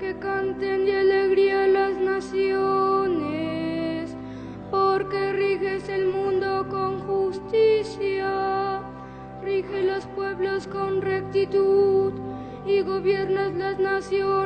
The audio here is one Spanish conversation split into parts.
Que canten de alegría las naciones, porque riges el mundo con justicia, rige los pueblos con rectitud y gobiernas las naciones.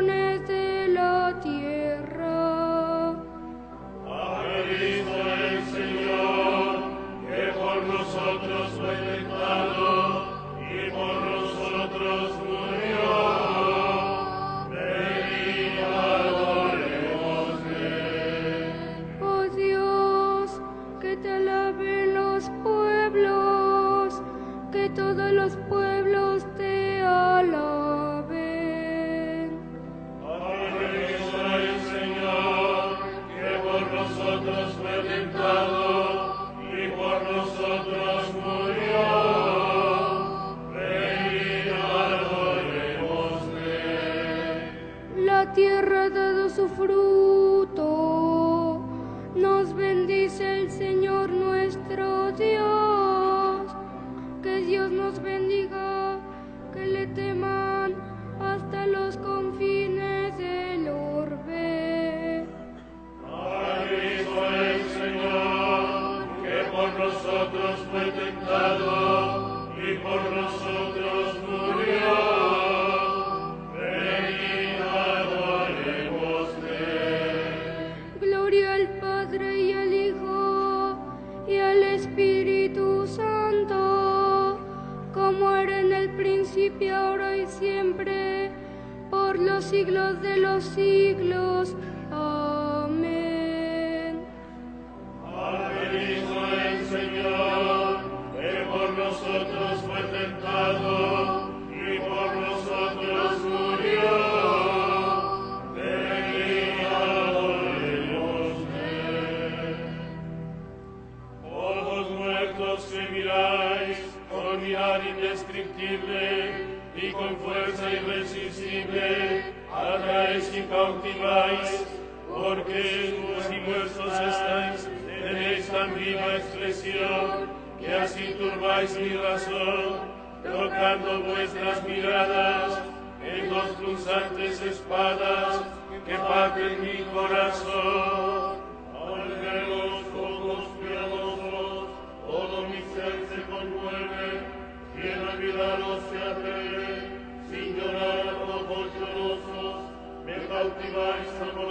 cautiváis, porque vos y muertos estáis, en esta viva expresión, que así turbáis mi razón, tocando vuestras miradas en dos punzantes espadas que parten mi corazón. Volvemos ojos piadosos, todo mi ser se conmueve, quien olvidaros se atreve, sin llorar ojos llorosos. per cautivaris salvo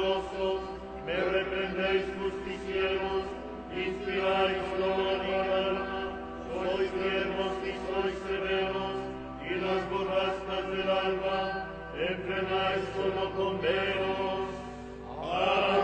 me per reprendeis justicieros, inspiraris lora di alma, sois tiernos y sois severos, y las borrascas del alba, emplenáis solo con veros. Amén.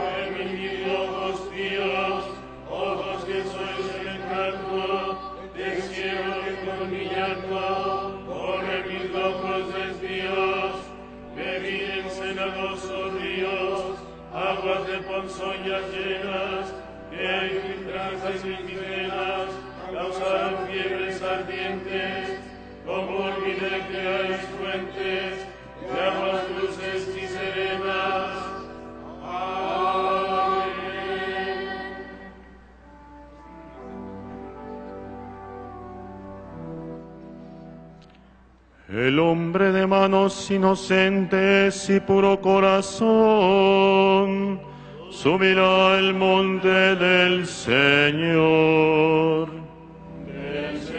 aguas de ponzoñas llenas, que infiltranzas indigenas causaron fiebres ardientes, como olvidé creáis fuentes de aguas dulces y serenas. El hombre de manos inocentes y puro corazón subirá al monte del Señor. Del Señor.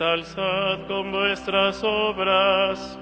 exalzad con vuestras obras.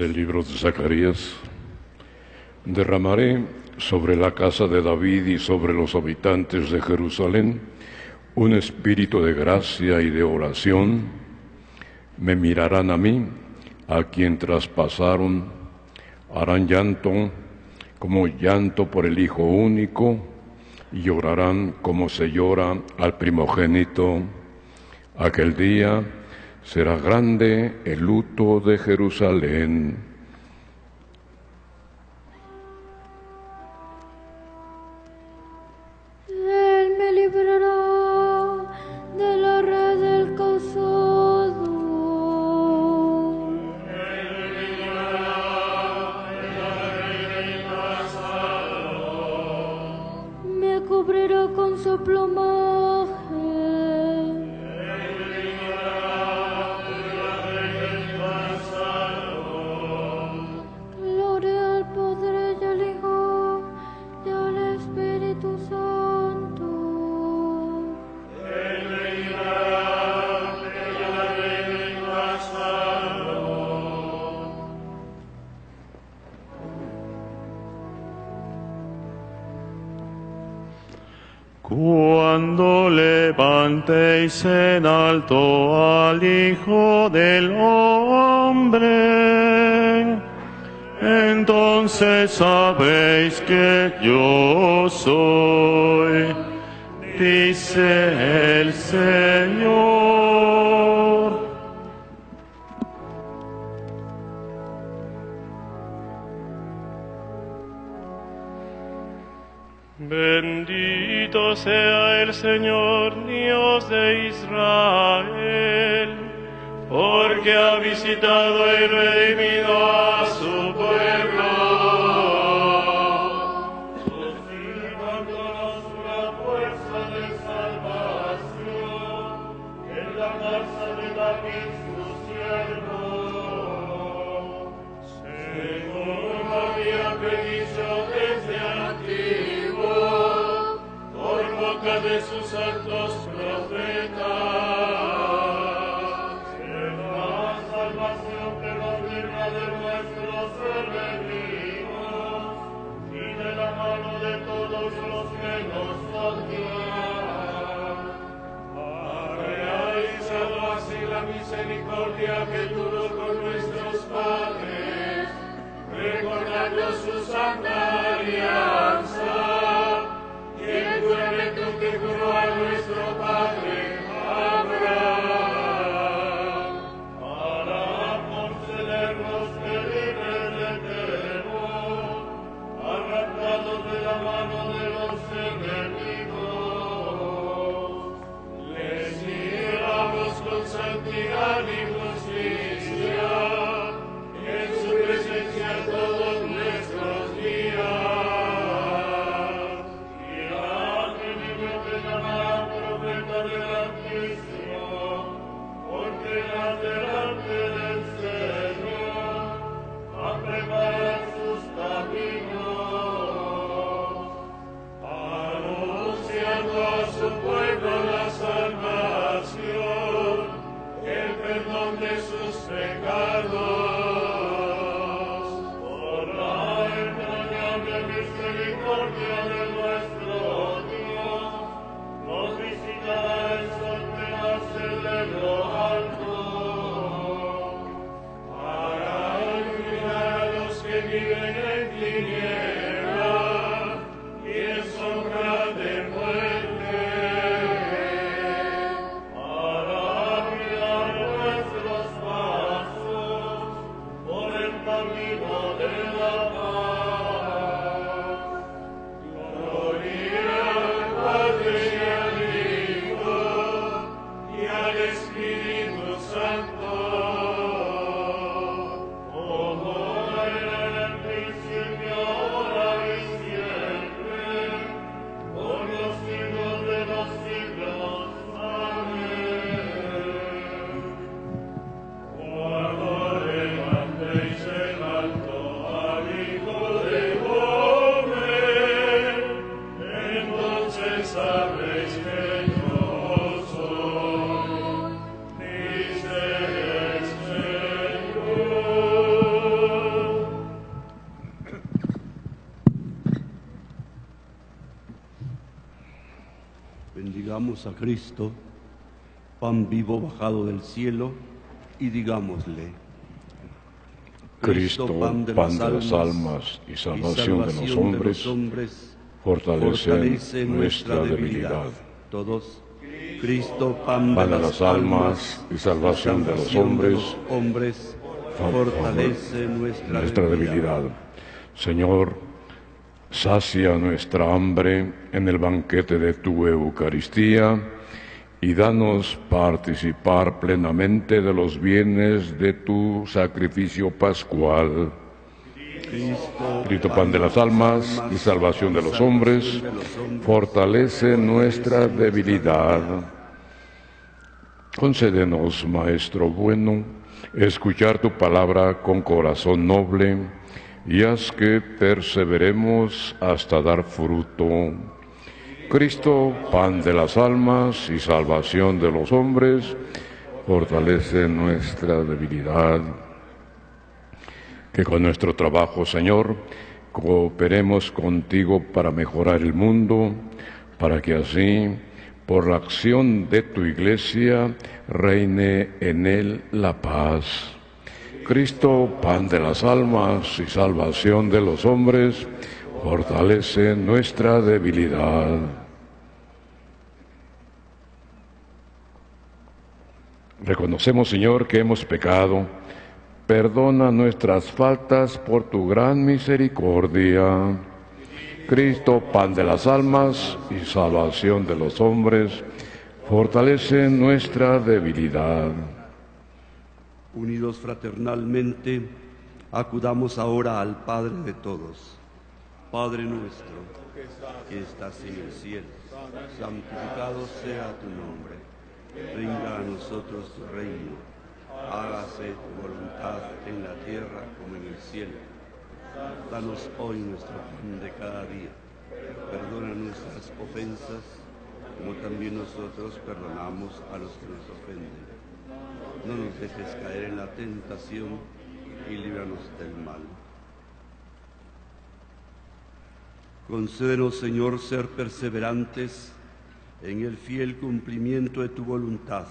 del libro de Zacarías, derramaré sobre la casa de David y sobre los habitantes de Jerusalén un espíritu de gracia y de oración. Me mirarán a mí, a quien traspasaron, harán llanto como llanto por el Hijo único, y llorarán como se llora al primogénito. Aquel día Será grande el luto de Jerusalén. A Cristo, pan vivo bajado del cielo, y digámosle, Cristo, pan de las almas y salvación de los hombres, fortalece nuestra debilidad. Todos, Cristo, pan, Pan de las almas y salvación de los hombres, hombres, fortalece nuestra, nuestra debilidad. Señor, sacia nuestra hambre en el banquete de tu Eucaristía y danos participar plenamente de los bienes de tu sacrificio pascual. Cristo, Cristo, pan de las almas y salvación de los hombres, fortalece nuestra debilidad. Concédenos, Maestro bueno, escuchar tu palabra con corazón noble y haz que perseveremos hasta dar fruto. Cristo, pan de las almas y salvación de los hombres, fortalece nuestra debilidad. Que con nuestro trabajo, Señor, cooperemos contigo para mejorar el mundo, para que así, por la acción de tu iglesia, reine en él la paz. Cristo, pan de las almas y salvación de los hombres, fortalece nuestra debilidad. Reconocemos, Señor, que hemos pecado. Perdona nuestras faltas por tu gran misericordia. Cristo, pan de las almas y salvación de los hombres, fortalece nuestra debilidad. Unidos fraternalmente, acudamos ahora al Padre de todos. Padre nuestro, que estás en el cielo, santificado sea tu nombre. Venga a nosotros tu reino. Hágase tu voluntad en la tierra como en el cielo. Danos hoy nuestro pan de cada día. Perdona nuestras ofensas, como también nosotros perdonamos a los que nos ofenden. No nos dejes caer en la tentación y líbranos del mal. Concédenos, Señor, ser perseverantes en el fiel cumplimiento de tu voluntad,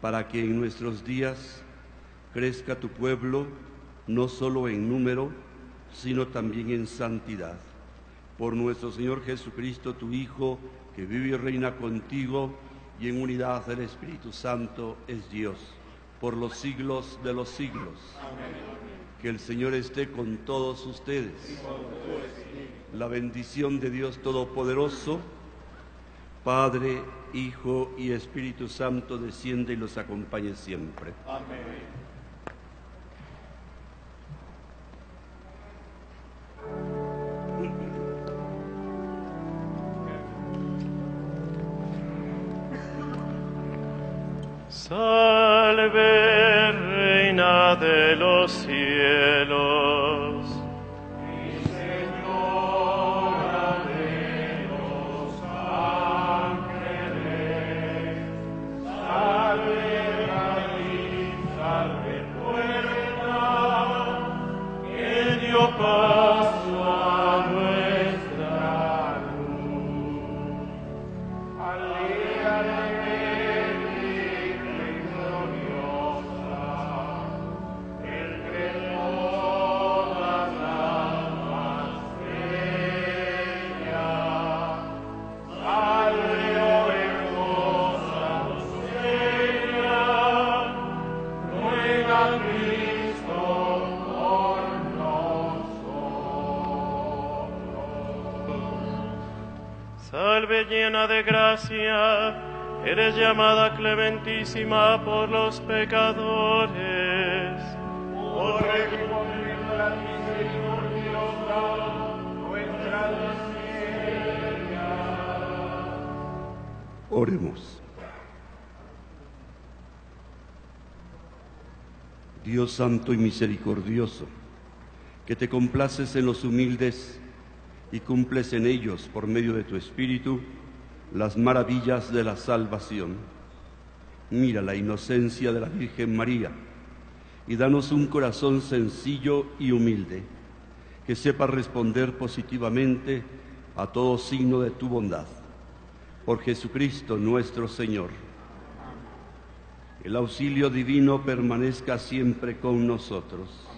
para que en nuestros días crezca tu pueblo no solo en número, sino también en santidad. Por nuestro Señor Jesucristo, tu Hijo, que vive y reina contigo y en unidad del Espíritu Santo es Dios, por los siglos de los siglos. Que el Señor esté con todos ustedes. La bendición de Dios Todopoderoso, Padre, Hijo y Espíritu Santo, desciende y los acompañe siempre. Amén. Por los pecadores. La misericordiosa nuestra miseria. Oremos. Dios santo y misericordioso, que te complaces en los humildes y cumples en ellos, por medio de tu Espíritu, las maravillas de la salvación. Mira la inocencia de la Virgen María y danos un corazón sencillo y humilde, que sepa responder positivamente a todo signo de tu bondad. Por Jesucristo nuestro Señor. El auxilio divino permanezca siempre con nosotros.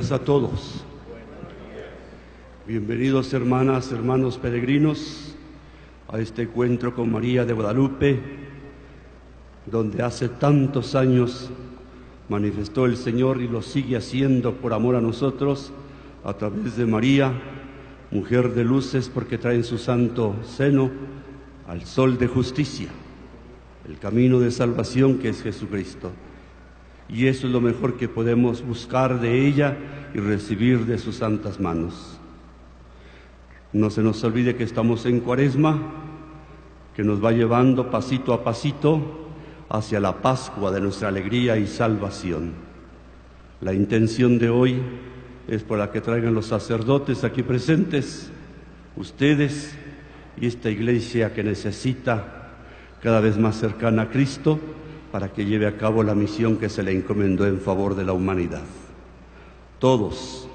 días a todos. Bienvenidos hermanas, hermanos peregrinos a este encuentro con María de Guadalupe, donde hace tantos años manifestó el Señor y lo sigue haciendo por amor a nosotros a través de María, mujer de luces porque trae en su santo seno al sol de justicia, el camino de salvación que es Jesucristo. Y eso es lo mejor que podemos buscar de ella y recibir de sus santas manos. No se nos olvide que estamos en cuaresma, que nos va llevando pasito a pasito hacia la Pascua de nuestra alegría y salvación. La intención de hoy es por la que traigan los sacerdotes aquí presentes, ustedes y esta iglesia que necesita cada vez más cercana a Cristo para que lleve a cabo la misión que se le encomendó en favor de la humanidad. Todos,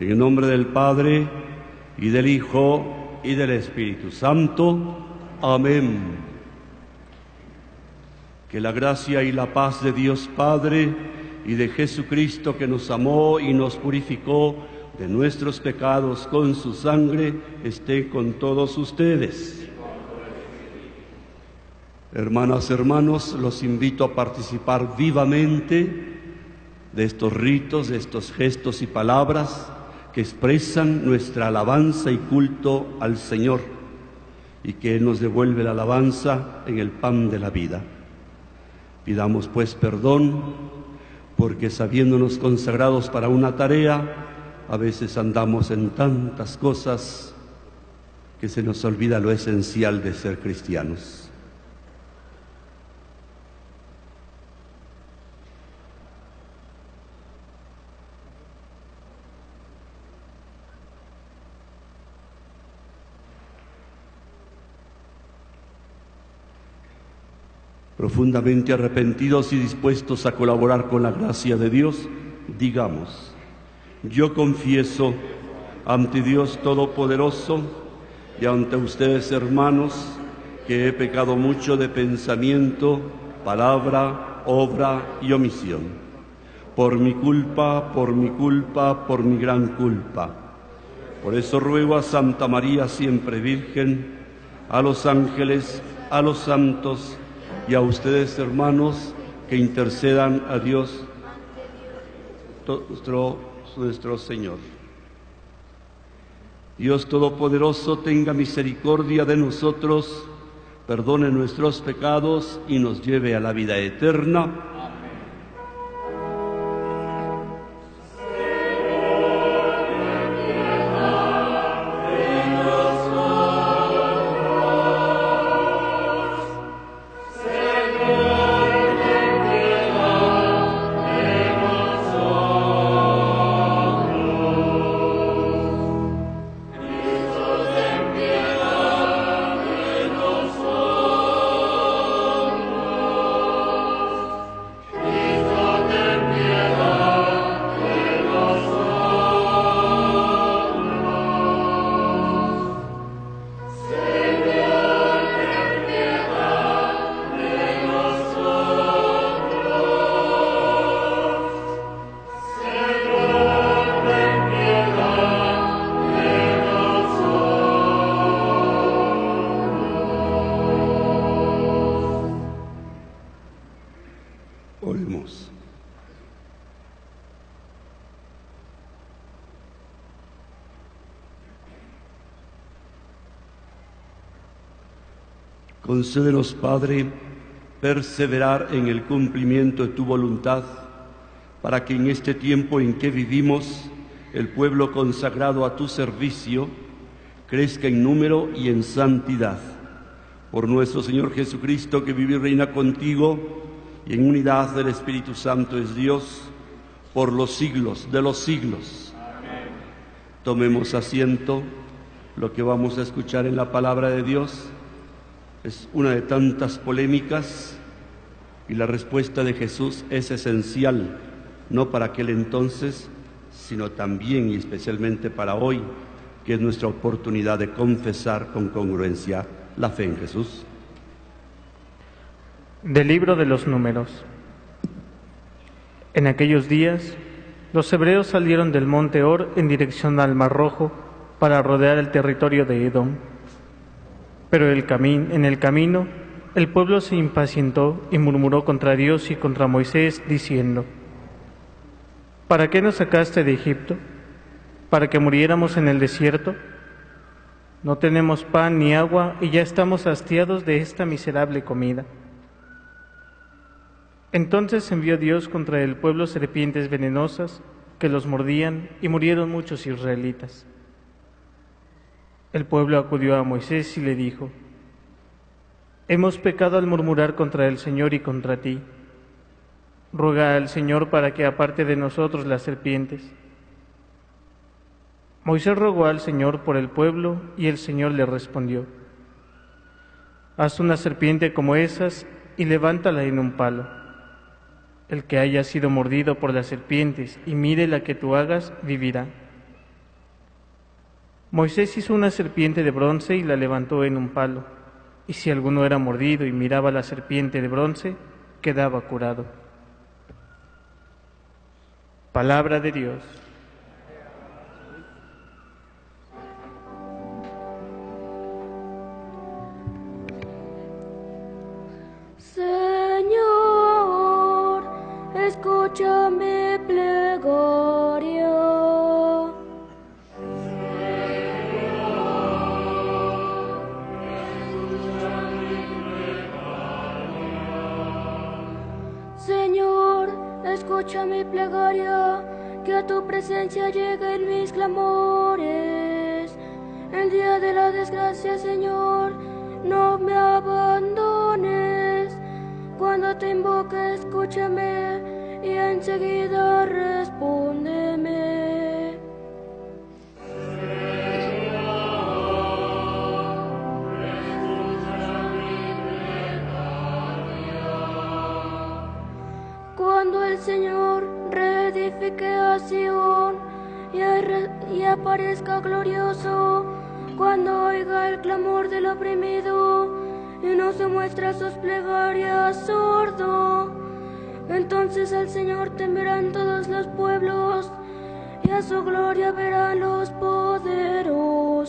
en el nombre del Padre y del Hijo y del Espíritu Santo. Amén. Que la gracia y la paz de Dios Padre y de Jesucristo que nos amó y nos purificó de nuestros pecados con su sangre esté con todos ustedes. Hermanas, hermanos, los invito a participar vivamente de estos ritos, de estos gestos y palabras que expresan nuestra alabanza y culto al Señor y que Él nos devuelve la alabanza en el pan de la vida. Pidamos pues perdón porque sabiéndonos consagrados para una tarea, a veces andamos en tantas cosas que se nos olvida lo esencial de ser cristianos. Profundamente arrepentidos y dispuestos a colaborar con la gracia de Dios, digamos, yo confieso ante Dios Todopoderoso y ante ustedes hermanos que he pecado mucho de pensamiento, palabra, obra y omisión. Por mi culpa, por mi culpa, por mi gran culpa. Por eso ruego a Santa María siempre Virgen, a los ángeles, a los santos, y a ustedes, hermanos, que intercedan a Dios nuestro, nuestro Señor. Dios Todopoderoso tenga misericordia de nosotros, perdone nuestros pecados y nos lleve a la vida eterna. Concédenos, Padre, perseverar en el cumplimiento de tu voluntad, para que en este tiempo en que vivimos, el pueblo consagrado a tu servicio crezca en número y en santidad. Por nuestro Señor Jesucristo, que vive y reina contigo, y en unidad del Espíritu Santo es Dios, por los siglos de los siglos. Tomemos asiento, lo que vamos a escuchar en la palabra de Dios es una de tantas polémicas y la respuesta de Jesús es esencial, no para aquel entonces, sino también y especialmente para hoy, que es nuestra oportunidad de confesar con congruencia la fe en Jesús. Del libro de los números. En aquellos días, los hebreos salieron del monte Or en dirección al Mar Rojo para rodear el territorio de Edom. Pero el en el camino el pueblo se impacientó y murmuró contra Dios y contra Moisés, diciendo, ¿Para qué nos sacaste de Egipto? ¿Para que muriéramos en el desierto? No tenemos pan ni agua y ya estamos hastiados de esta miserable comida. Entonces envió Dios contra el pueblo serpientes venenosas que los mordían y murieron muchos israelitas. El pueblo acudió a Moisés y le dijo, Hemos pecado al murmurar contra el Señor y contra ti. Ruega al Señor para que aparte de nosotros las serpientes. Moisés rogó al Señor por el pueblo y el Señor le respondió, Haz una serpiente como esas y levántala en un palo. El que haya sido mordido por las serpientes y mire la que tú hagas, vivirá. Moisés hizo una serpiente de bronce y la levantó en un palo, y si alguno era mordido y miraba la serpiente de bronce, quedaba curado. Palabra de Dios. Señor, escucha mi plegaria. Escucha mi plegaria, que a tu presencia lleguen mis clamores. El día de la desgracia, Señor, no me abandones. Cuando te invoque, escúchame y enseguida respóndeme. Cuando el Señor reedifique a Sion y, y aparezca glorioso, cuando oiga el clamor del oprimido y no se muestra sus plegarias sordo, entonces al Señor temerán todos los pueblos y a su gloria verán los poderosos.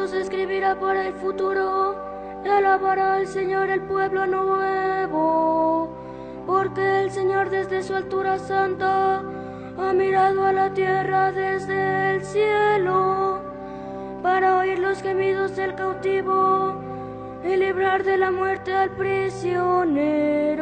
Escribirá para el futuro alabará al Señor el pueblo nuevo, porque el Señor desde su altura santa ha mirado a la tierra desde el cielo para oír los gemidos del cautivo y librar de la muerte al prisionero.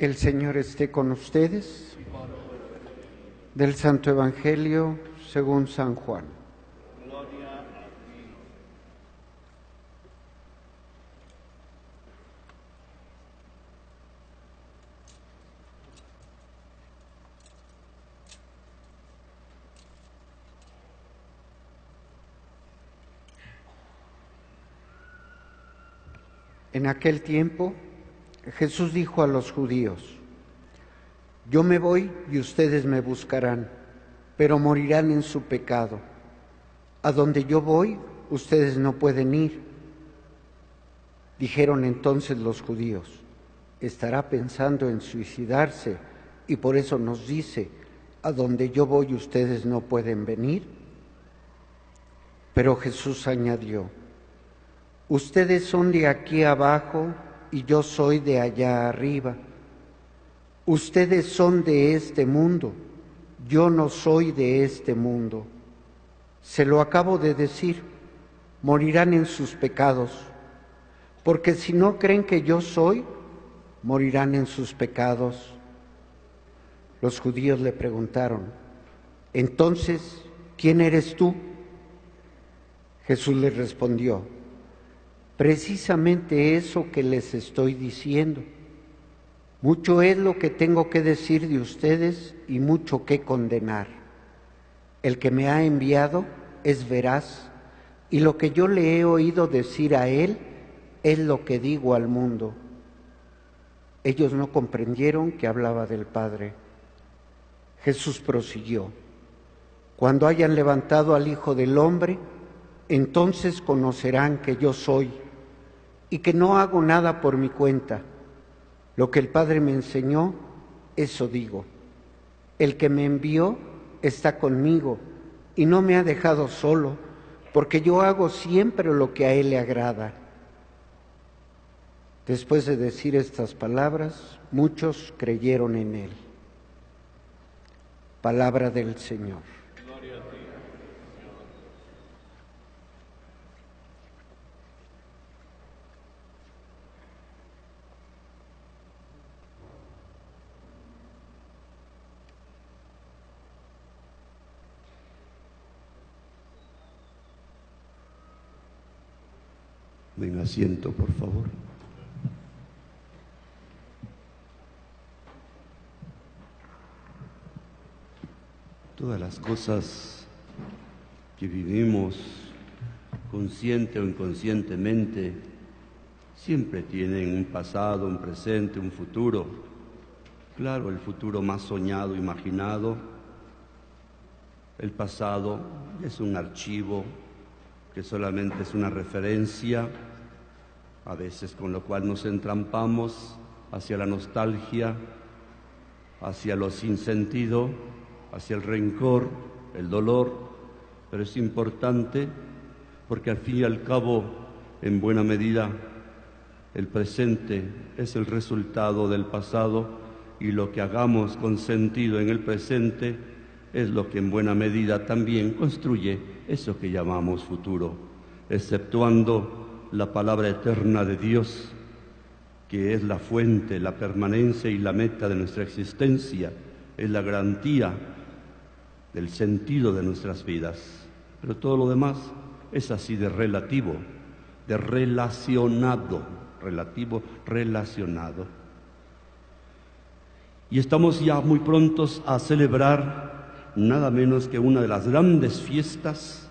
El Señor esté con ustedes. Del Santo Evangelio según San Juan. En aquel tiempo Jesús dijo a los judíos, Yo me voy y ustedes me buscarán, pero morirán en su pecado. A donde yo voy, ustedes no pueden ir. Dijeron entonces los judíos, estará pensando en suicidarse y por eso nos dice, a donde yo voy ustedes no pueden venir. Pero Jesús añadió, ustedes son de aquí abajo y yo soy de allá arriba. Ustedes son de este mundo, yo no soy de este mundo. Se lo acabo de decir, morirán en sus pecados, porque si no creen que yo soy, morirán en sus pecados. Los judíos le preguntaron, entonces, ¿quién eres tú? Jesús les respondió, precisamente eso que les estoy diciendo. Mucho es lo que tengo que decir de ustedes y mucho que condenar. El que me ha enviado es veraz y lo que yo le he oído decir a él es lo que digo al mundo. Ellos no comprendieron que hablaba del Padre. Jesús prosiguió, cuando hayan levantado al Hijo del Hombre, entonces conocerán que yo soy y que no hago nada por mi cuenta. Lo que el Padre me enseñó, eso digo. El que me envió está conmigo y no me ha dejado solo, porque yo hago siempre lo que a Él le agrada. Después de decir estas palabras, muchos creyeron en Él. Palabra del Señor. Ven asiento, por favor. Todas las cosas que vivimos, consciente o inconscientemente, siempre tienen un pasado, un presente, un futuro. Claro, el futuro más soñado, imaginado. El pasado es un archivo que solamente es una referencia, a veces con lo cual nos entrampamos hacia la nostalgia, hacia lo sin sentido, hacia el rencor, el dolor, pero es importante porque al fin y al cabo, en buena medida, el presente es el resultado del pasado y lo que hagamos con sentido en el presente es lo que en buena medida también construye eso que llamamos futuro, exceptuando la palabra eterna de Dios, que es la fuente, la permanencia y la meta de nuestra existencia, es la garantía del sentido de nuestras vidas. Pero todo lo demás es así de relativo, de relacionado, relativo, relacionado. Y estamos ya muy prontos a celebrar nada menos que una de las grandes fiestas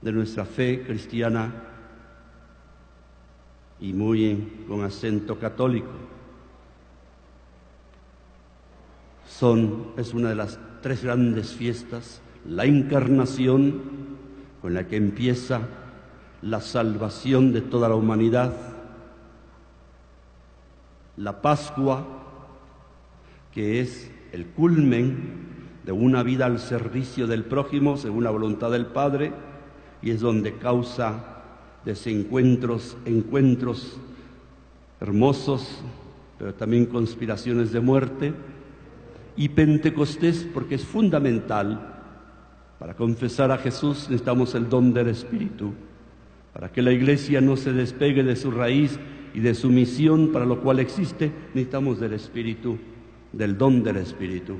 de nuestra fe cristiana y muy con acento católico. Son, es una de las tres grandes fiestas, la encarnación, con la que empieza la salvación de toda la humanidad, la Pascua, que es el culmen de una vida al servicio del prójimo según la voluntad del Padre, y es donde causa desencuentros, encuentros hermosos, pero también conspiraciones de muerte, y Pentecostés porque es fundamental. Para confesar a Jesús necesitamos el don del Espíritu, para que la iglesia no se despegue de su raíz y de su misión para lo cual existe, necesitamos del Espíritu, del don del Espíritu.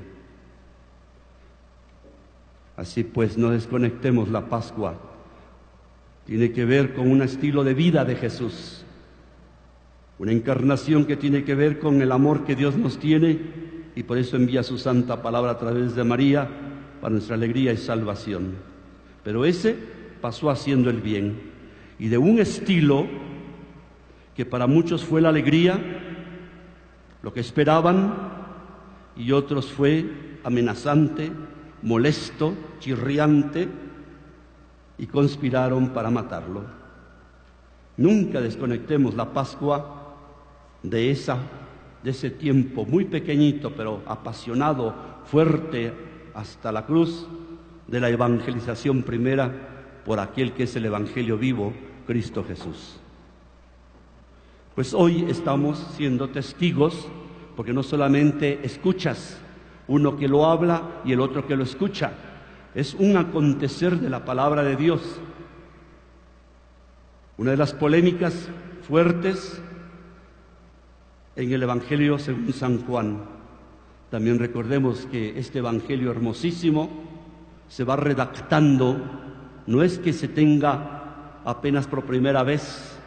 Así pues, no desconectemos la Pascua. Tiene que ver con un estilo de vida de Jesús, una encarnación que tiene que ver con el amor que Dios nos tiene y por eso envía su santa palabra a través de María para nuestra alegría y salvación. Pero ese pasó haciendo el bien y de un estilo que para muchos fue la alegría, lo que esperaban, y otros fue amenazante, molesto, chirriante, y conspiraron para matarlo. Nunca desconectemos la Pascua de, esa, de ese tiempo muy pequeñito, pero apasionado, fuerte, hasta la cruz, de la evangelización primera por aquel que es el Evangelio vivo, Cristo Jesús. Pues hoy estamos siendo testigos, porque no solamente escuchas, uno que lo habla y el otro que lo escucha, es un acontecer de la palabra de Dios. Una de las polémicas fuertes en el Evangelio según San Juan. También recordemos que este Evangelio hermosísimo se va redactando, no es que se tenga apenas por primera vez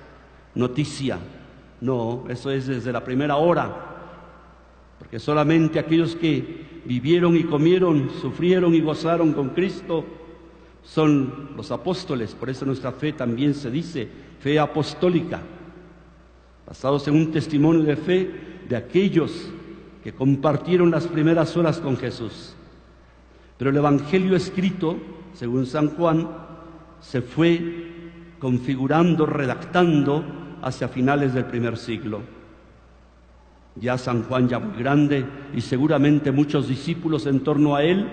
noticia, no, eso es desde la primera hora, porque solamente aquellos que vivieron y comieron, sufrieron y gozaron con Cristo son los apóstoles, por eso nuestra fe también se dice fe apostólica, basados en un testimonio de fe de aquellos que compartieron las primeras horas con Jesús. Pero el Evangelio escrito, según San Juan, se fue configurando, redactando hacia finales del primer siglo. Ya San Juan ya muy grande y seguramente muchos discípulos en torno a él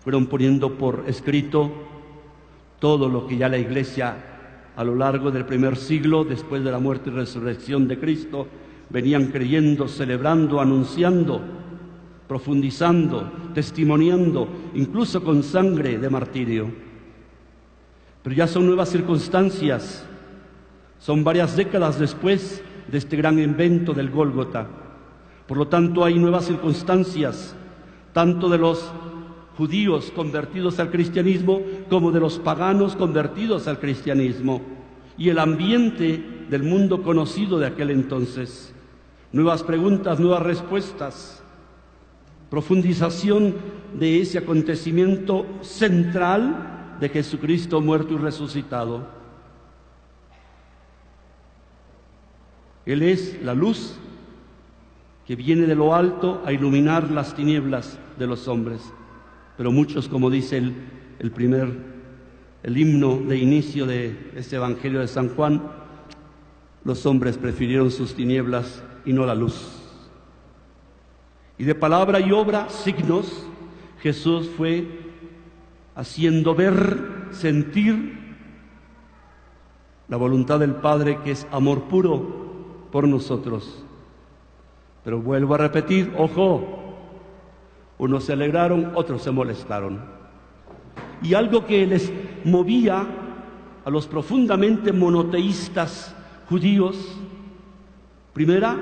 fueron poniendo por escrito todo lo que ya la Iglesia a lo largo del primer siglo, después de la muerte y resurrección de Cristo, venían creyendo, celebrando, anunciando, profundizando, testimoniando, incluso con sangre de martirio. Pero ya son nuevas circunstancias, son varias décadas después de este gran invento del Gólgota. Por lo tanto, hay nuevas circunstancias, tanto de los judíos convertidos al cristianismo como de los paganos convertidos al cristianismo y el ambiente del mundo conocido de aquel entonces. Nuevas preguntas, nuevas respuestas, profundización de ese acontecimiento central de Jesucristo muerto y resucitado. Él es la luz que viene de lo alto a iluminar las tinieblas de los hombres. Pero muchos, como dice el, primer, el himno de inicio de este Evangelio de San Juan, los hombres prefirieron sus tinieblas y no la luz. Y de palabra y obra, signos, Jesús fue haciendo ver, sentir la voluntad del Padre que es amor puro por nosotros. Pero vuelvo a repetir, ojo, unos se alegraron, otros se molestaron. Y algo que les movía a los profundamente monoteístas judíos, primera,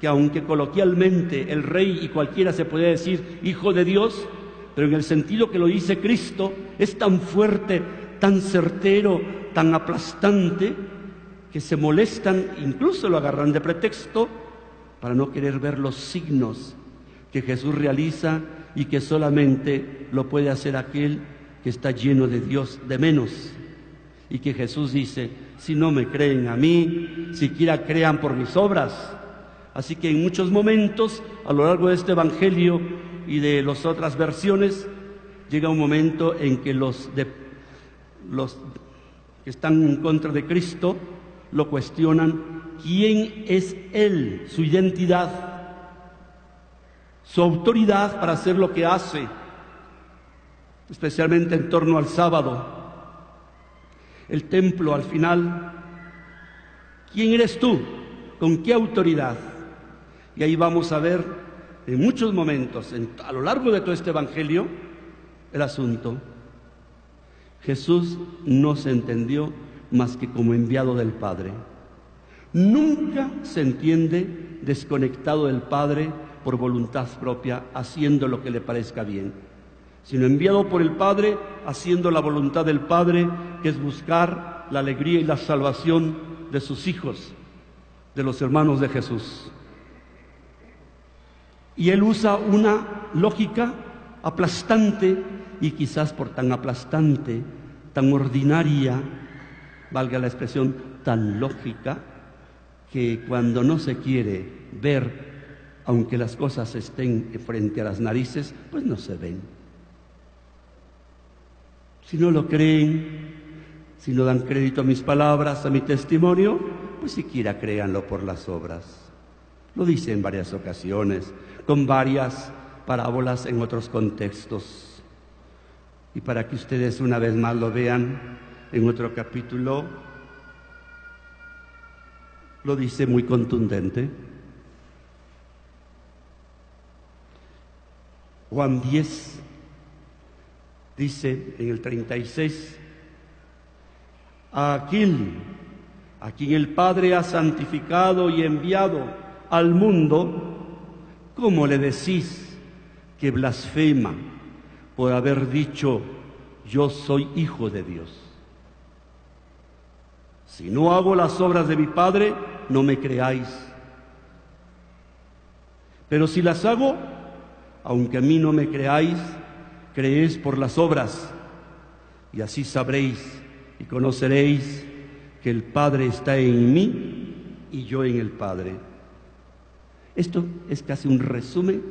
que aunque coloquialmente el rey y cualquiera se puede decir hijo de Dios, pero en el sentido que lo dice Cristo, es tan fuerte, tan certero, tan aplastante, que se molestan, incluso lo agarran de pretexto para no querer ver los signos que Jesús realiza y que solamente lo puede hacer aquel que está lleno de Dios de menos. Y que Jesús dice, si no me creen a mí, siquiera crean por mis obras. Así que en muchos momentos, a lo largo de este Evangelio y de las otras versiones, llega un momento en que los, de, los que están en contra de Cristo lo cuestionan quién es Él, su identidad, su autoridad para hacer lo que hace, especialmente en torno al sábado, el templo al final. ¿Quién eres tú? ¿Con qué autoridad? Y ahí vamos a ver en muchos momentos, a lo largo de todo este Evangelio, el asunto. Jesús no se entendió más que como enviado del Padre. Nunca se entiende desconectado del Padre por voluntad propia, haciendo lo que le parezca bien, sino enviado por el Padre, haciendo la voluntad del Padre, que es buscar la alegría y la salvación de sus hijos, de los hermanos de Jesús. Y él usa una lógica aplastante y quizás por tan aplastante, tan ordinaria, valga la expresión, tan lógica que cuando no se quiere ver, aunque las cosas estén frente a las narices, pues no se ven. Si no lo creen, si no dan crédito a mis palabras, a mi testimonio, pues siquiera créanlo por las obras. Lo dice en varias ocasiones, con varias parábolas en otros contextos. Y para que ustedes una vez más lo vean en otro capítulo, lo dice muy contundente. Juan 10 dice en el 36, a aquel a quien el Padre ha santificado y enviado al mundo, ¿cómo le decís que blasfema por haber dicho yo soy hijo de Dios? Si no hago las obras de mi Padre, no me creáis. Pero si las hago, aunque a mí no me creáis, creéis por las obras, y así sabréis y conoceréis que el Padre está en mí y yo en el Padre. Esto es casi un resumen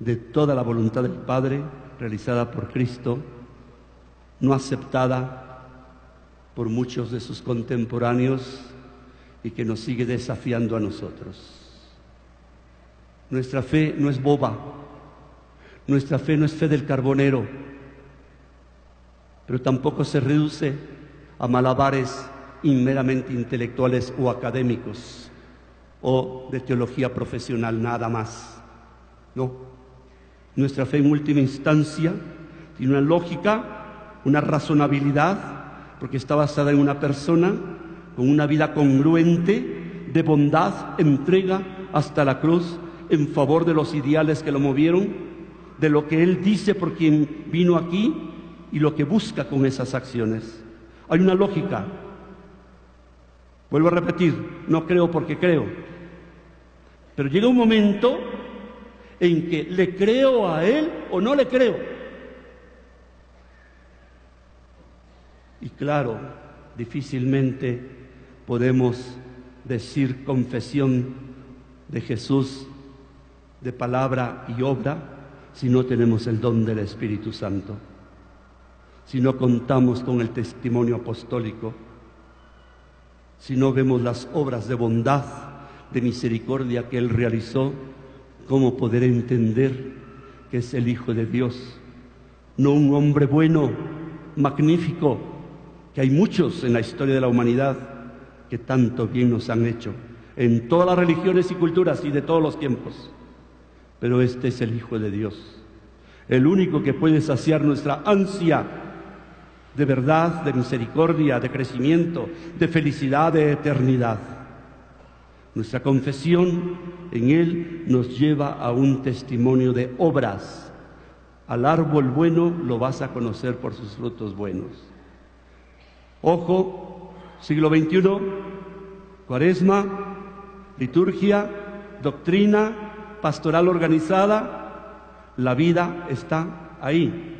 de toda la voluntad del Padre realizada por Cristo, no aceptada por muchos de sus contemporáneos y que nos sigue desafiando a nosotros. Nuestra fe no es boba, nuestra fe no es fe del carbonero, pero tampoco se reduce a malabares inmeramente intelectuales o académicos o de teología profesional nada más. No, nuestra fe en última instancia tiene una lógica, una razonabilidad, porque está basada en una persona con una vida congruente de bondad, entrega hasta la cruz en favor de los ideales que lo movieron, de lo que Él dice por quien vino aquí y lo que busca con esas acciones. Hay una lógica. Vuelvo a repetir, no creo porque creo. Pero llega un momento en que le creo a Él o no le creo. Y claro, difícilmente podemos decir confesión de Jesús de palabra y obra si no tenemos el don del Espíritu Santo, si no contamos con el testimonio apostólico, si no vemos las obras de bondad, de misericordia que Él realizó, ¿cómo poder entender que es el Hijo de Dios? No un hombre bueno, magnífico, que hay muchos en la historia de la humanidad que tanto bien nos han hecho, en todas las religiones y culturas y de todos los tiempos. Pero este es el Hijo de Dios, el único que puede saciar nuestra ansia de verdad, de misericordia, de crecimiento, de felicidad, de eternidad. Nuestra confesión en Él nos lleva a un testimonio de obras. Al árbol bueno lo vas a conocer por sus frutos buenos. Ojo, siglo XXI, cuaresma, liturgia, doctrina, pastoral organizada, la vida está ahí.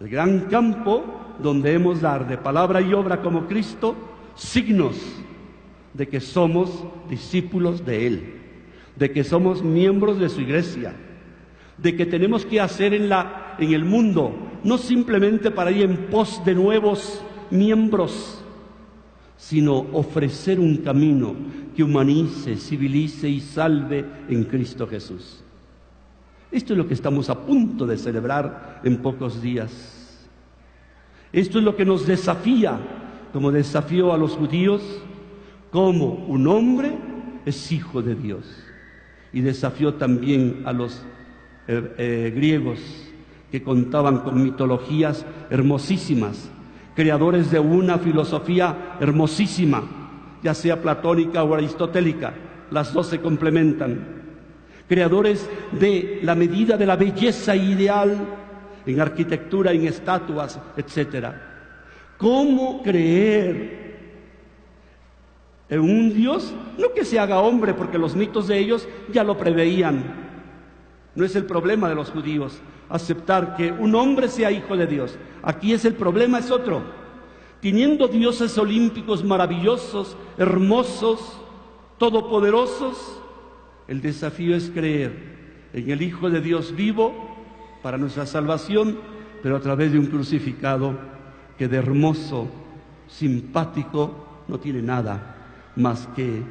El gran campo donde hemos dar de palabra y obra como Cristo signos de que somos discípulos de Él, de que somos miembros de su iglesia, de que tenemos que hacer en, la, en el mundo, no simplemente para ir en pos de nuevos miembros, sino ofrecer un camino que humanice, civilice y salve en Cristo Jesús. Esto es lo que estamos a punto de celebrar en pocos días. Esto es lo que nos desafía, como desafió a los judíos, como un hombre es hijo de Dios. Y desafió también a los eh, eh, griegos que contaban con mitologías hermosísimas creadores de una filosofía hermosísima, ya sea platónica o aristotélica, las dos se complementan, creadores de la medida de la belleza ideal en arquitectura, en estatuas, etc. ¿Cómo creer en un Dios? No que se haga hombre, porque los mitos de ellos ya lo preveían. No es el problema de los judíos aceptar que un hombre sea hijo de Dios. Aquí es el problema, es otro. Teniendo dioses olímpicos maravillosos, hermosos, todopoderosos, el desafío es creer en el Hijo de Dios vivo para nuestra salvación, pero a través de un crucificado que de hermoso, simpático, no tiene nada más que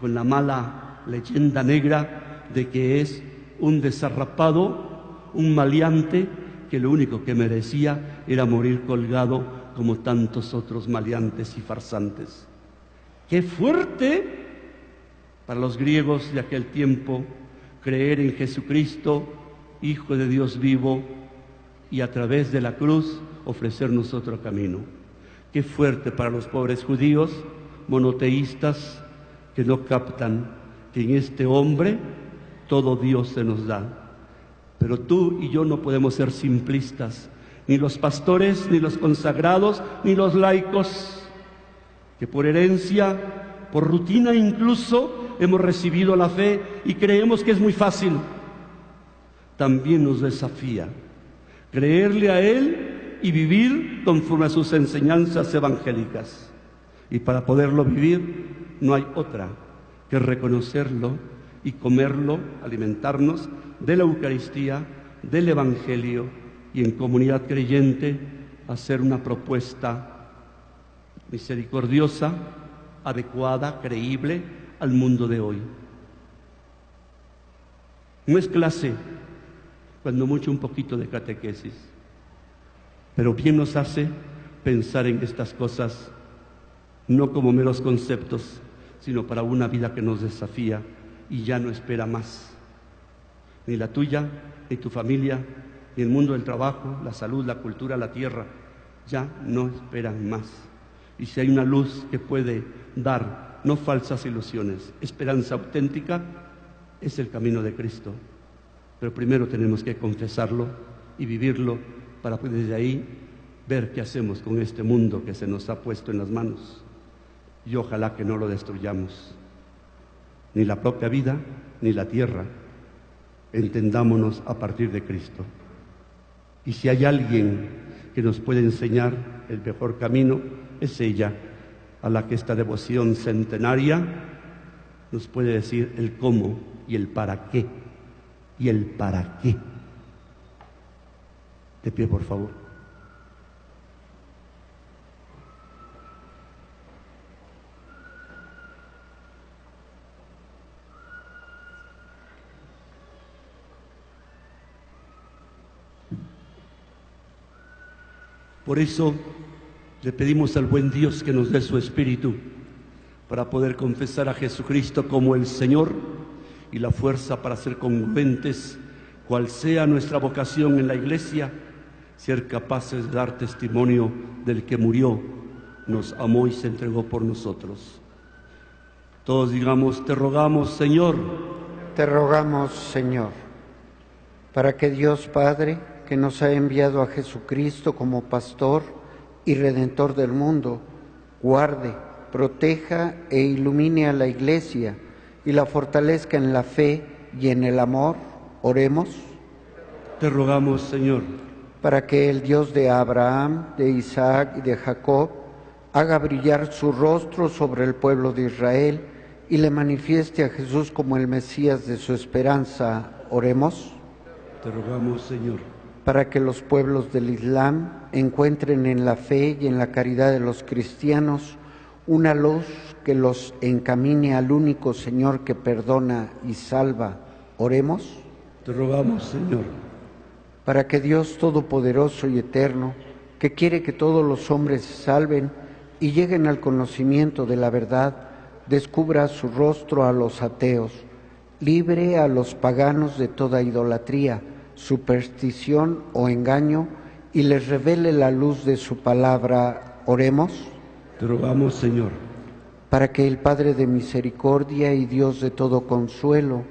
con la mala leyenda negra de que es un desarrapado, un maleante, que lo único que merecía era morir colgado como tantos otros maleantes y farsantes. ¡Qué fuerte! Para los griegos de aquel tiempo, creer en Jesucristo, Hijo de Dios vivo, y a través de la cruz ofrecernos otro camino. Qué fuerte para los pobres judíos monoteístas que no captan que en este hombre todo Dios se nos da. Pero tú y yo no podemos ser simplistas, ni los pastores, ni los consagrados, ni los laicos, que por herencia, por rutina incluso, hemos recibido la fe y creemos que es muy fácil. También nos desafía creerle a Él y vivir conforme a sus enseñanzas evangélicas. Y para poderlo vivir no hay otra que reconocerlo y comerlo, alimentarnos de la Eucaristía, del Evangelio y en comunidad creyente hacer una propuesta misericordiosa, adecuada, creíble al mundo de hoy. No es clase, cuando mucho un poquito de catequesis, pero bien nos hace pensar en estas cosas no como meros conceptos, sino para una vida que nos desafía y ya no espera más. Ni la tuya, ni tu familia, ni el mundo del trabajo, la salud, la cultura, la tierra, ya no esperan más. Y si hay una luz que puede dar, no falsas ilusiones, esperanza auténtica, es el camino de Cristo. Pero primero tenemos que confesarlo y vivirlo para desde ahí ver qué hacemos con este mundo que se nos ha puesto en las manos. Y ojalá que no lo destruyamos ni la propia vida, ni la tierra. Entendámonos a partir de Cristo. Y si hay alguien que nos puede enseñar el mejor camino, es ella, a la que esta devoción centenaria nos puede decir el cómo y el para qué. Y el para qué. De pie, por favor. Por eso le pedimos al buen Dios que nos dé su espíritu para poder confesar a Jesucristo como el Señor y la fuerza para ser congruentes, cual sea nuestra vocación en la iglesia, ser capaces de dar testimonio del que murió, nos amó y se entregó por nosotros. Todos digamos, te rogamos, Señor. Te rogamos, Señor, para que Dios Padre, que nos ha enviado a Jesucristo como pastor y redentor del mundo, guarde, proteja e ilumine a la iglesia y la fortalezca en la fe y en el amor. Oremos. Te rogamos, Señor. Para que el Dios de Abraham, de Isaac y de Jacob haga brillar su rostro sobre el pueblo de Israel y le manifieste a Jesús como el Mesías de su esperanza. Oremos. Te rogamos, Señor para que los pueblos del Islam encuentren en la fe y en la caridad de los cristianos una luz que los encamine al único Señor que perdona y salva. Oremos. Te rogamos, Señor. Para que Dios Todopoderoso y Eterno, que quiere que todos los hombres se salven y lleguen al conocimiento de la verdad, descubra su rostro a los ateos, libre a los paganos de toda idolatría, superstición o engaño y les revele la luz de su palabra. Oremos. Te rogamos, Señor. Para que el Padre de misericordia y Dios de todo consuelo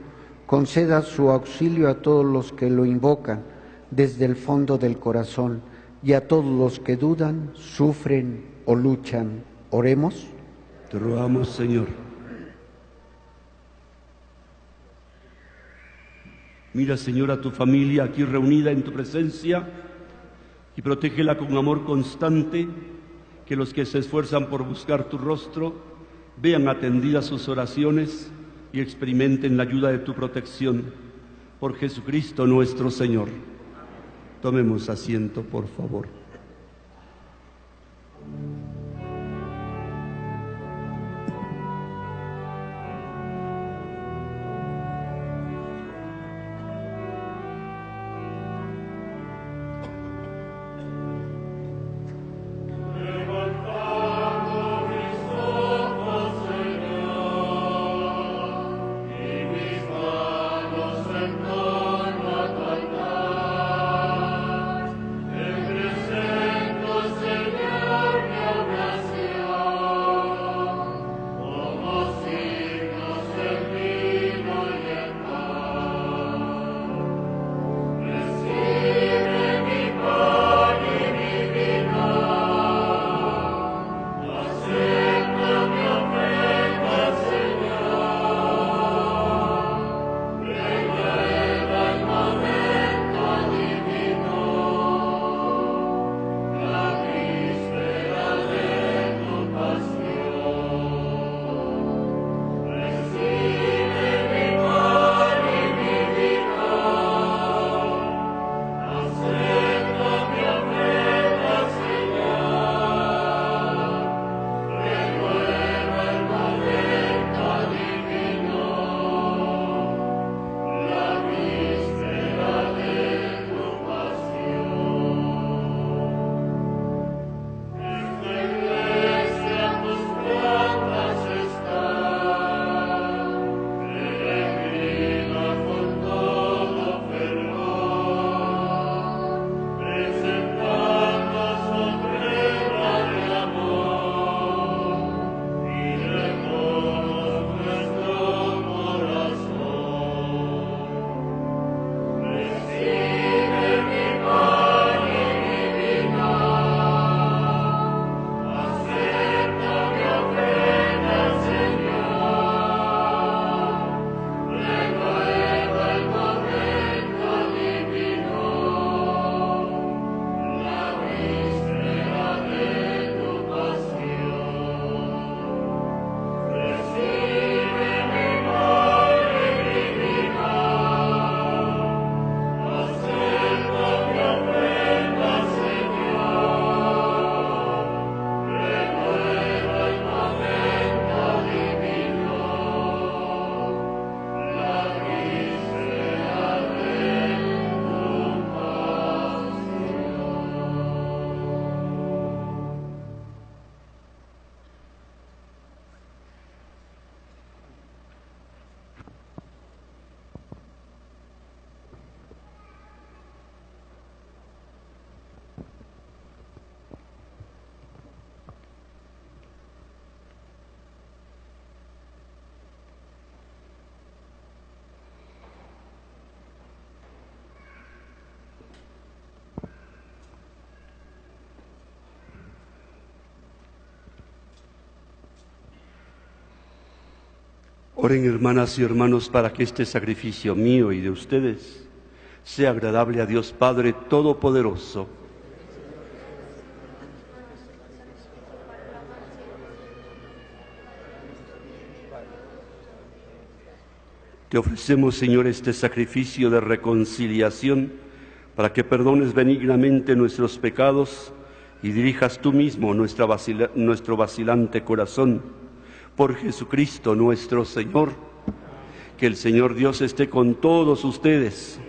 conceda su auxilio a todos los que lo invocan desde el fondo del corazón y a todos los que dudan, sufren o luchan. Oremos. Te rogamos, Señor. Mira, Señor, a tu familia aquí reunida en tu presencia y protégela con amor constante, que los que se esfuerzan por buscar tu rostro vean atendidas sus oraciones y experimenten la ayuda de tu protección. Por Jesucristo nuestro Señor. Tomemos asiento, por favor. Oren hermanas y hermanos para que este sacrificio mío y de ustedes sea agradable a Dios Padre Todopoderoso. Te ofrecemos, Señor, este sacrificio de reconciliación para que perdones benignamente nuestros pecados y dirijas tú mismo nuestro vacilante corazón por Jesucristo nuestro Señor. Que el Señor Dios esté con todos ustedes.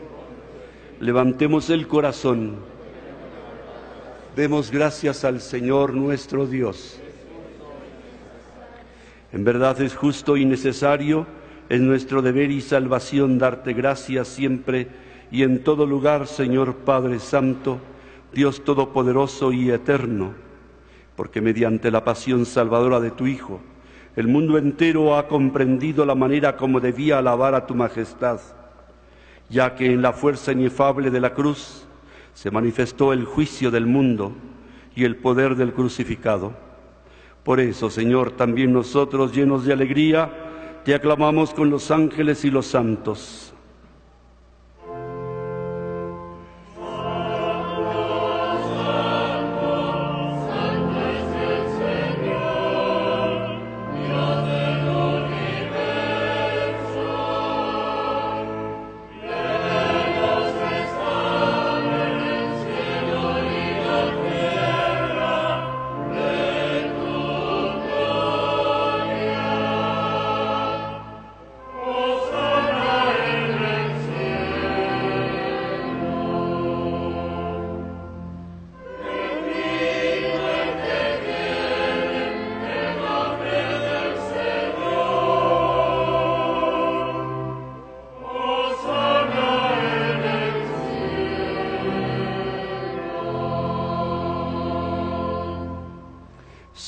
Levantemos el corazón. Demos gracias al Señor nuestro Dios. En verdad es justo y necesario, es nuestro deber y salvación darte gracias siempre y en todo lugar, Señor Padre Santo, Dios Todopoderoso y Eterno, porque mediante la pasión salvadora de tu Hijo, el mundo entero ha comprendido la manera como debía alabar a tu majestad, ya que en la fuerza inefable de la cruz se manifestó el juicio del mundo y el poder del crucificado. Por eso, Señor, también nosotros, llenos de alegría, te aclamamos con los ángeles y los santos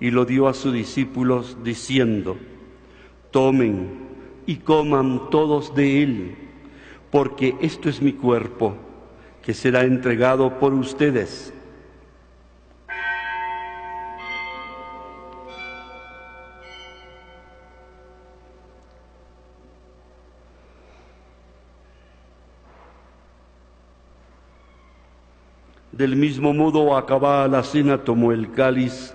y lo dio a sus discípulos, diciendo, tomen y coman todos de él porque esto es mi cuerpo, que será entregado por ustedes. Del mismo modo, acabada la cena, tomó el cáliz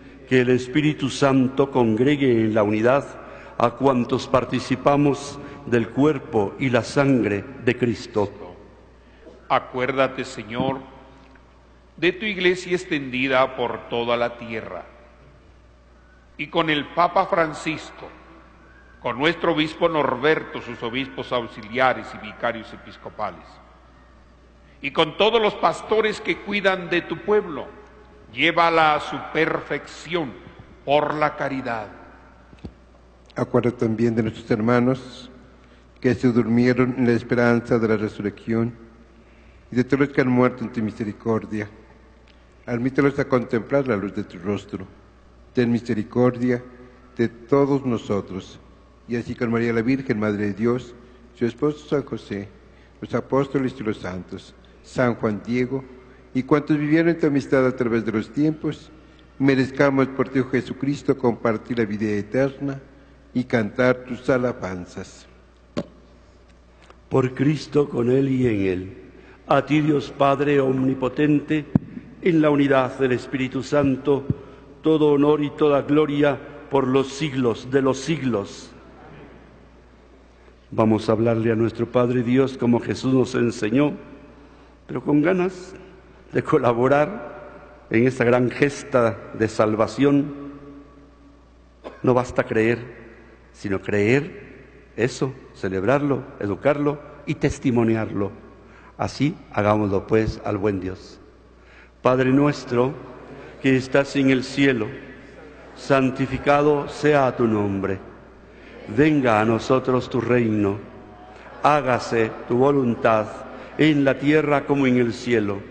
que el Espíritu Santo congregue en la unidad a cuantos participamos del cuerpo y la sangre de Cristo. Acuérdate, Señor, de tu iglesia extendida por toda la tierra. Y con el Papa Francisco, con nuestro obispo Norberto, sus obispos auxiliares y vicarios episcopales, y con todos los pastores que cuidan de tu pueblo llévala a su perfección por la caridad. Acuerda también de nuestros hermanos que se durmieron en la esperanza de la resurrección y de todos los que han muerto en tu misericordia. Admítelos a contemplar la luz de tu rostro. Ten misericordia de todos nosotros. Y así con María la Virgen, Madre de Dios, su esposo San José, los apóstoles y los santos, San Juan Diego, y cuantos vivieron tu amistad a través de los tiempos, merezcamos por ti, Jesucristo, compartir la vida eterna y cantar tus alabanzas. Por Cristo, con Él y en Él, a ti Dios Padre Omnipotente, en la unidad del Espíritu Santo, todo honor y toda gloria por los siglos de los siglos. Vamos a hablarle a nuestro Padre Dios como Jesús nos enseñó, pero con ganas de colaborar en esta gran gesta de salvación. No basta creer, sino creer eso, celebrarlo, educarlo y testimoniarlo. Así hagámoslo pues al buen Dios. Padre nuestro, que estás en el cielo, santificado sea tu nombre. Venga a nosotros tu reino. Hágase tu voluntad en la tierra como en el cielo.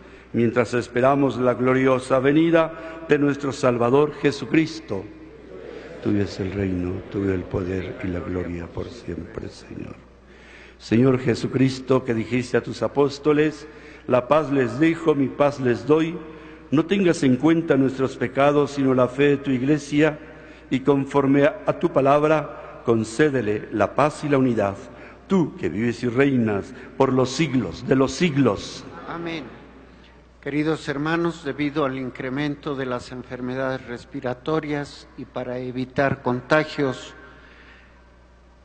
mientras esperamos la gloriosa venida de nuestro Salvador Jesucristo. Tuyo es el reino, tuyo el poder y la gloria por siempre, Señor. Señor Jesucristo, que dijiste a tus apóstoles, la paz les dejo, mi paz les doy, no tengas en cuenta nuestros pecados, sino la fe de tu iglesia, y conforme a tu palabra, concédele la paz y la unidad tú que vives y reinas por los siglos de los siglos. Amén. Queridos hermanos, debido al incremento de las enfermedades respiratorias y para evitar contagios,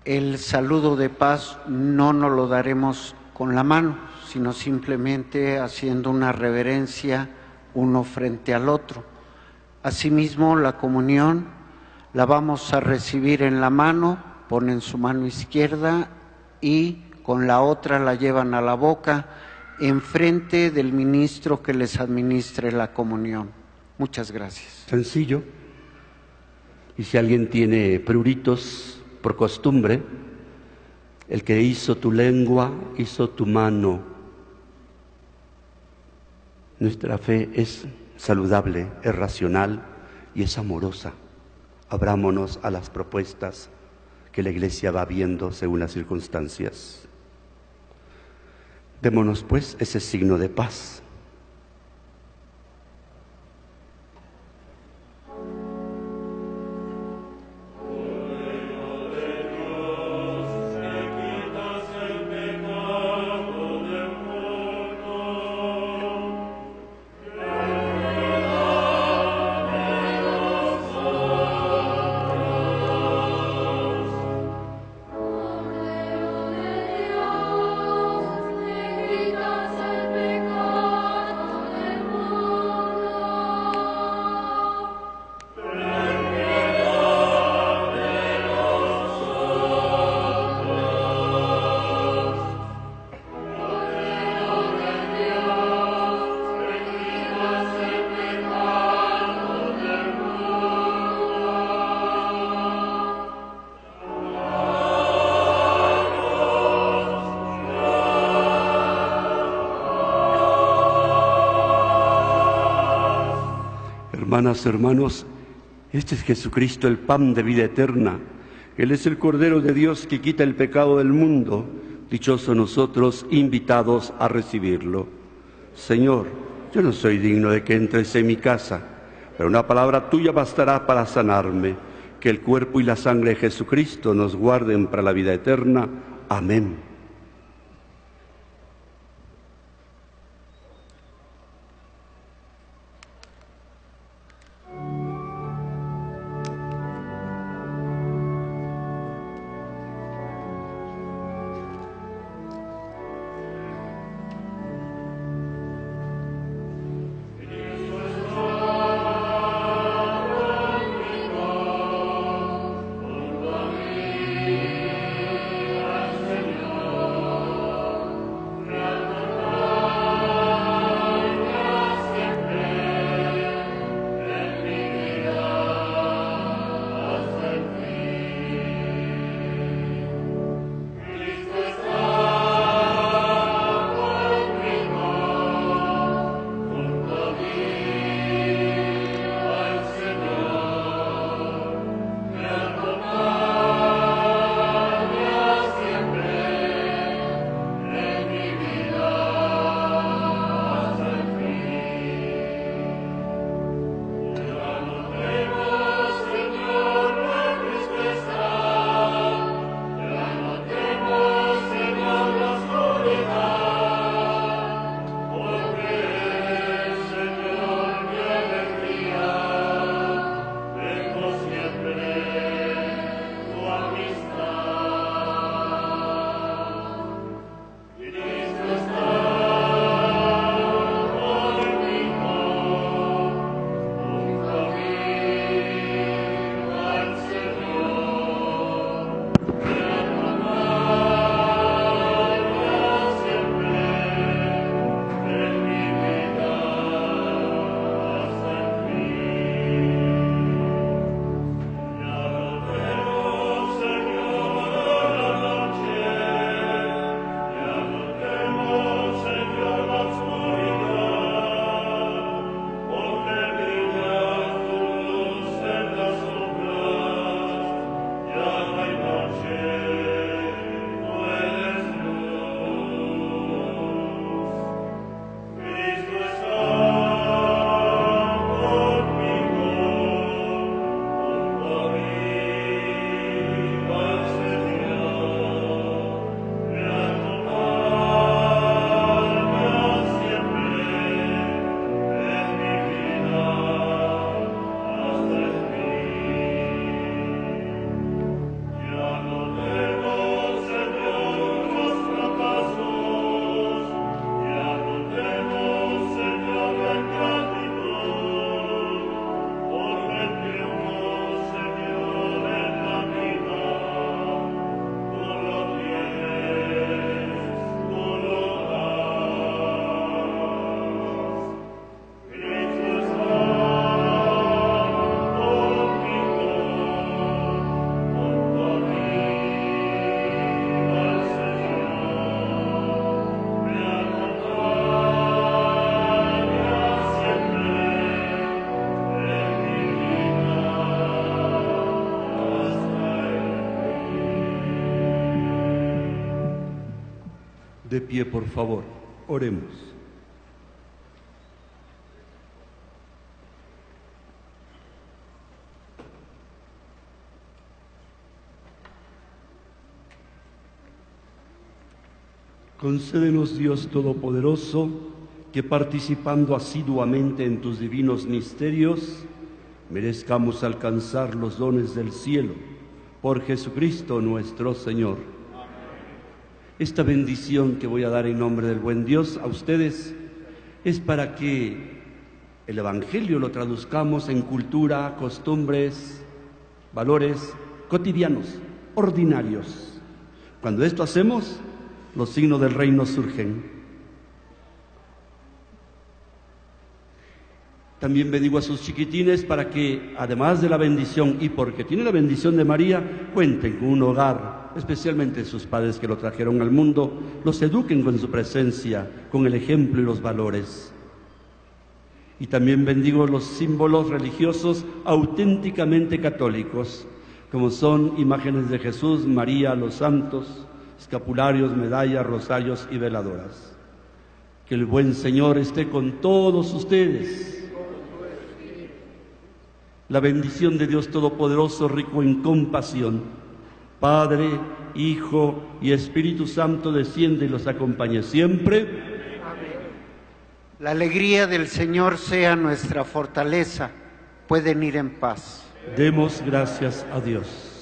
el saludo de paz no nos lo daremos con la mano, sino simplemente haciendo una reverencia uno frente al otro. Asimismo, la comunión la vamos a recibir en la mano, ponen su mano izquierda y con la otra la llevan a la boca enfrente del ministro que les administre la comunión. Muchas gracias. Sencillo. Y si alguien tiene pruritos por costumbre, el que hizo tu lengua, hizo tu mano. Nuestra fe es saludable, es racional y es amorosa. Abrámonos a las propuestas que la Iglesia va viendo según las circunstancias. Démonos pues ese signo de paz. Hermanas, hermanos, este es Jesucristo, el pan de vida eterna. Él es el Cordero de Dios que quita el pecado del mundo. Dichosos nosotros, invitados a recibirlo. Señor, yo no soy digno de que entres en mi casa, pero una palabra tuya bastará para sanarme. Que el cuerpo y la sangre de Jesucristo nos guarden para la vida eterna. Amén. De pie, por favor, oremos. Concédenos, Dios Todopoderoso, que participando asiduamente en tus divinos misterios, merezcamos alcanzar los dones del cielo por Jesucristo nuestro Señor. Esta bendición que voy a dar en nombre del buen Dios a ustedes es para que el Evangelio lo traduzcamos en cultura, costumbres, valores cotidianos, ordinarios. Cuando esto hacemos, los signos del reino surgen. También bendigo a sus chiquitines para que, además de la bendición y porque tiene la bendición de María, cuenten con un hogar, especialmente sus padres que lo trajeron al mundo, los eduquen con su presencia, con el ejemplo y los valores. Y también bendigo los símbolos religiosos auténticamente católicos, como son imágenes de Jesús, María, los santos, escapularios, medallas, rosarios y veladoras. Que el buen Señor esté con todos ustedes. La bendición de Dios Todopoderoso, rico en compasión, Padre, Hijo y Espíritu Santo, desciende y los acompañe siempre. La alegría del Señor sea nuestra fortaleza. Pueden ir en paz. Demos gracias a Dios.